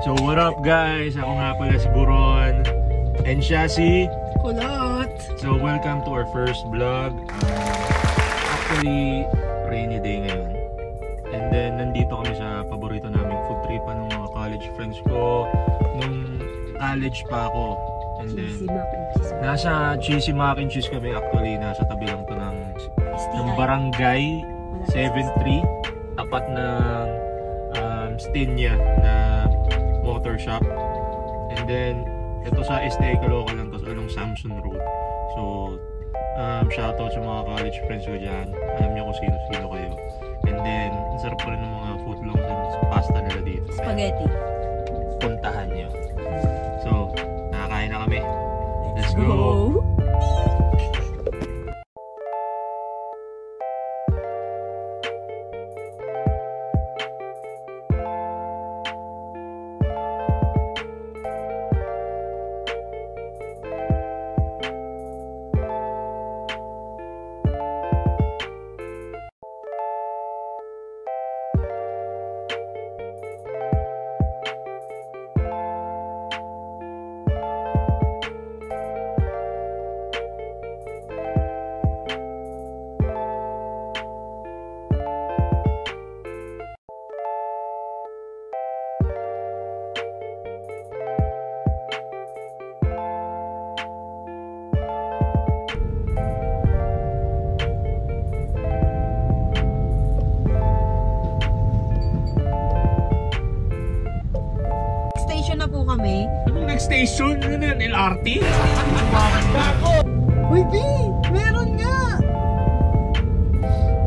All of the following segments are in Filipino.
So what up guys? Ako nga pala si Buron. And siya si... Kulot! So welcome to our first vlog. Actually, rainy day ngayon. And then nandito kami sa paborito naming food tripan ng mga college friends ko. Nung college pa ako. And then, nasa cheesy mac and cheese kami actually. Nasa tabi lang to ng, ng barangay 73. Tapat ng um, Stinya na motor shop. And then, ito sa STA Caloocan lang to, along Samson Road. So, um, shoutout sa mga college friends ko dyan. Alam niyo kung sino-sino kayo. And then, ang sarap pa rin ng mga footlongs and pasta nila dito. Kaya, Spaghetti. puntahan niyo. So, nakakain na kami. Let's go! Station station? Ano yan? LRT? Uy, B! Meron nga!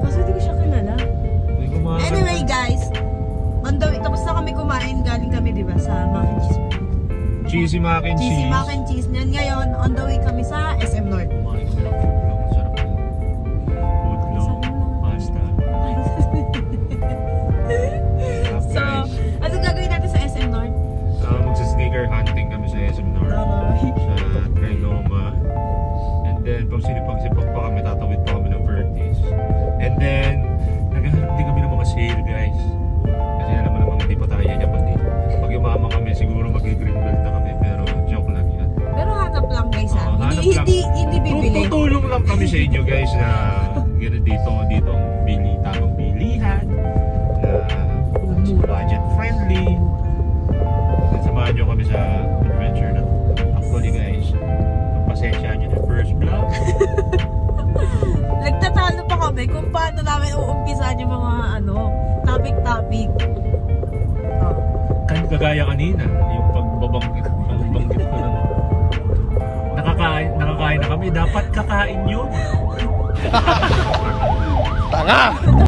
Kaso di ko siya kilala. Hindi Anyway, guys. On the way, tapos na kami kumain. Galing kami, di ba, sa mac and cheese. Cheesy mac and cheese. Cheesy mac and cheese. Ngayon, ngayon, on the way kami sa SM North. Kami sa inyo guys na gano'n dito, dito ang bili, tamang bilihan na budget friendly. Samahan nyo kami sa adventure na. Actually guys, pasensya nyo na first vlog. Nagtatalo pa kami kung paano namin uumpisan yung mga ano, topic-topic. Kagaya kanina, yung pagbabanggit, pagbanggit ko ng nakakain, nakakain na kami, dapat kakain nyo.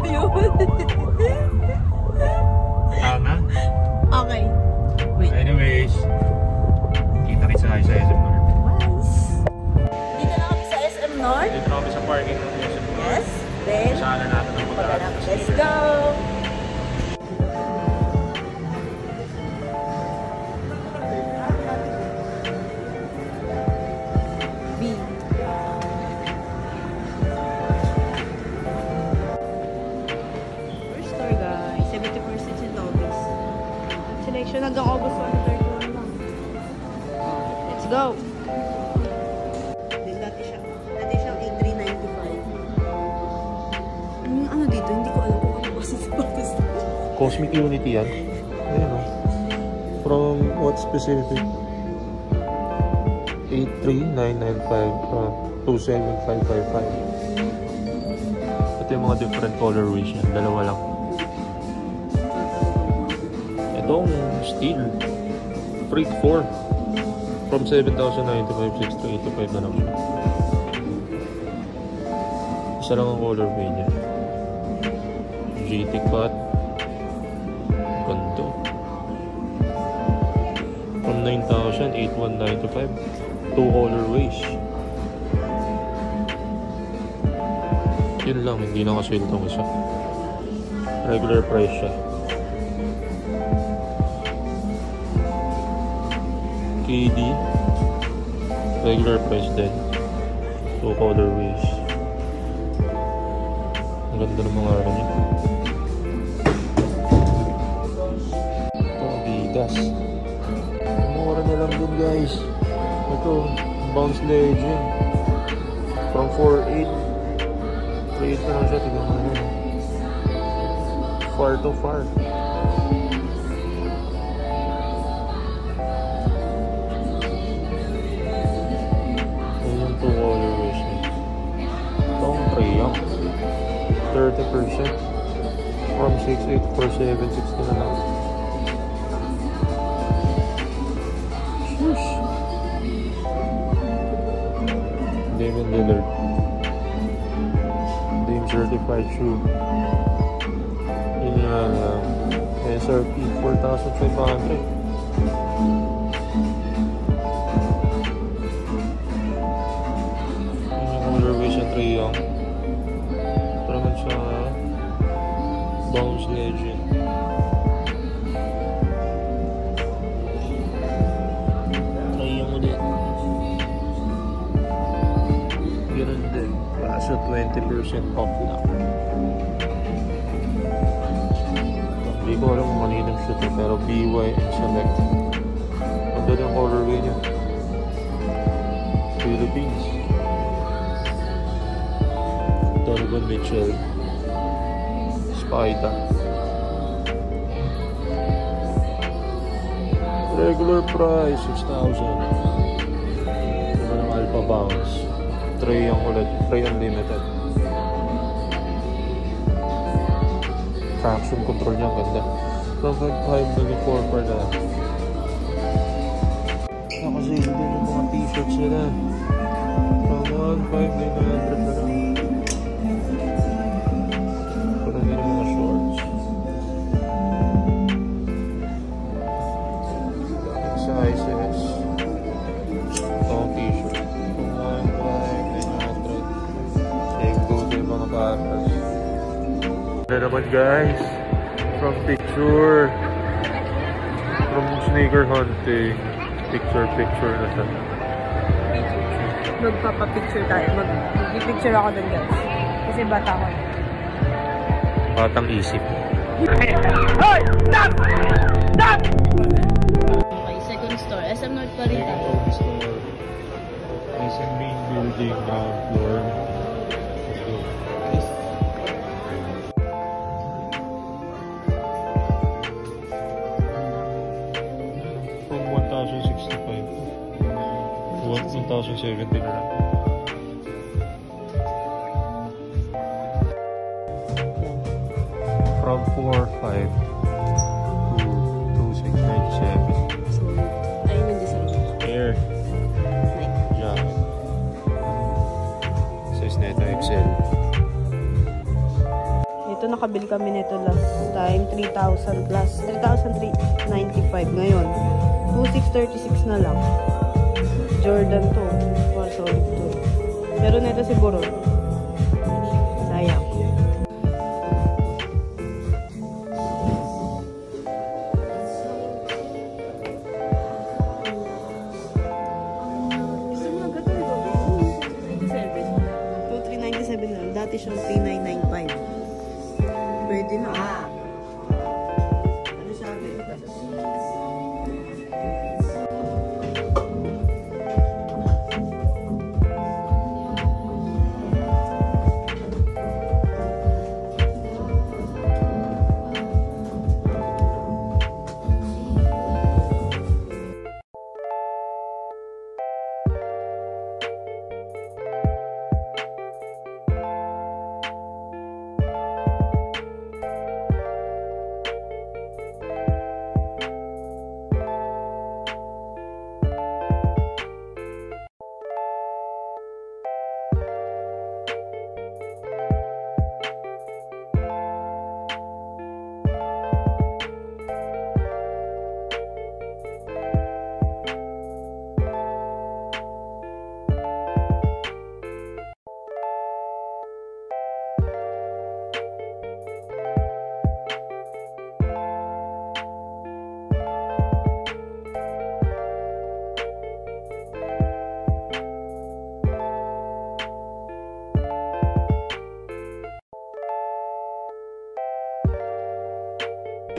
Ayun. Tama? okay. Wait. Anyways, kita rin sa sa SM North. Once. Dito na kami sa SM North. Dito na kami sa parking ng SM North. Yes. Then, Saan na natin ang pagkakas. Let's go! Yung ano dito, hindi ko alam kung ano kasi sa Batas. Cosmic Unity yan. Ayun o. From what specific? 83995 uh, 27555. Ito yung mga different colorways niya. Dalawa lang. Itong steel. Freak 4. From 7,095, 6,285 na lang siya. Isa lang ang colorway niya. GT cut. Ganto. From 9,000, 8,195. Two colorways. Yun lang, hindi nakasale tong isa. Regular price siya. KD. Regular price din. Two colorways. Ang ganda ng mga ano niya. Ito, Adidas. din guys. Ito, Bounce Legend. From 4.8. 3.8 na lang siya. Tignan mo naman. Far to far. Ayan two colorways niya. Itong Triumph. 30%. From 6.8 for 7.60 na lang. dealer deemed certified true. In uh, SRP 4500 20% off lang. Hindi ko alam kung kaninang shoot eh, pero BY and Select. Ang doon yung colorway niya. Philippines. Donovan Mitchell. Spida. Regular price, 6,000. Diba ng Alpha Bounce? Tray ang ulit. Tray unlimited. Traction control niya, ang ganda. 1.5 naging 4 per na. Nakasale din yung mga t-shirts nila. From 1.5 900 na lang. Guys. From picture. From sneaker hunting. Picture picture na siya. Magpapapicture tayo. Mag Mag-picture ako dun guys. Kasi bata ko. Batang isip. Okay, second store. SM North pa rin tayo. Store. SM main building, ground floor. 1,070 na lang. From 4,500 to 2,697. So, ayun yung design. Air. Like, Jacket. Says Neta XL. ito nakabili kami nito last time. 3,000 plus. 3,395 ngayon. 2,636 na lang. Jordan to. For solid to. Pero nito siguro.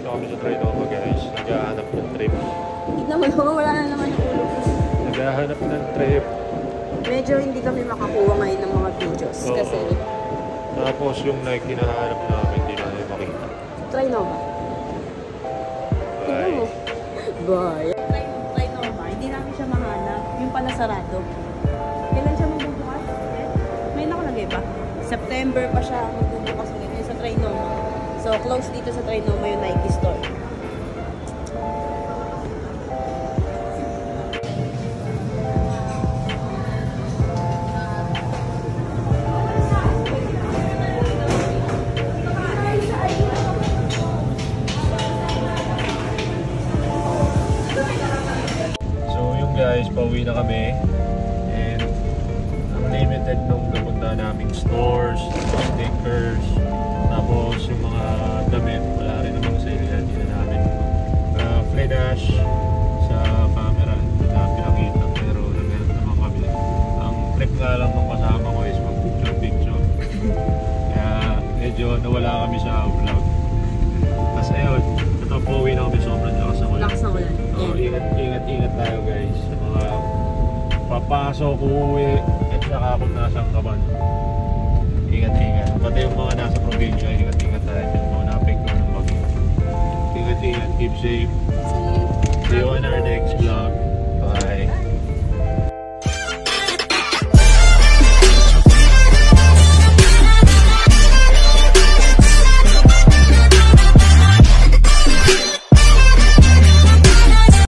Dito kami sa Trinova guys. Naghahanap ng trip. Naman no, wala na naman ang ulo. Naghahanap ng trip. Medyo hindi kami makakuha ngayon ng mga videos. Oo. Kasi... Tapos yung like, hinahanap namin, hindi namin makita. Trinova. Bye. Bye. Trinova, hindi namin siya mahanap. Yung pala sarado. Kailan siya magbubukas? May nakalagay ba? September pa siya magbubukas ulit sa Try Trinova. So, close dito sa Trinoma yung Nike store. So yung guys, pauwi na kami. Papasok, uuwi, at saka kung nasang kaban. Ingat, ingat. Pati yung mga nasa probinsya, ingat, ingat tayo. Yung mga na-apekto ng bagyo. Ingat, ingat. Keep safe. See you on our next